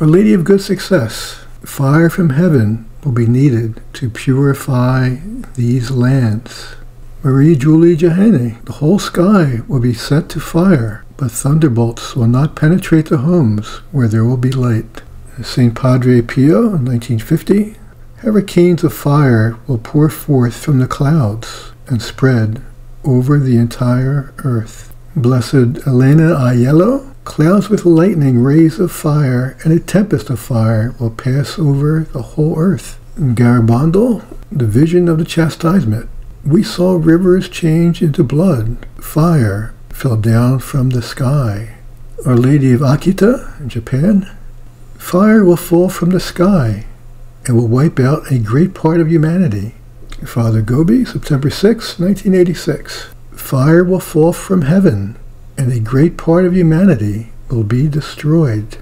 Our Lady of Good Success. Fire from heaven will be needed to purify these lands. Marie Julie Jahenny. The whole sky will be set to fire, but thunderbolts will not penetrate the homes where there will be light. St. Padre Pio in 1950. Hurricanes of fire will pour forth from the clouds and spread over the entire earth. Blessed Elena Aiello, clouds with lightning, rays of fire, and a tempest of fire will pass over the whole earth. Garabandal, the vision of the chastisement. We saw rivers change into blood. Fire fell down from the sky. Our Lady of Akita Japan. Fire will fall from the sky and will wipe out a great part of humanity. Father Gobbi, September 6, 1986. Fire will fall from heaven, and a great part of humanity will be destroyed.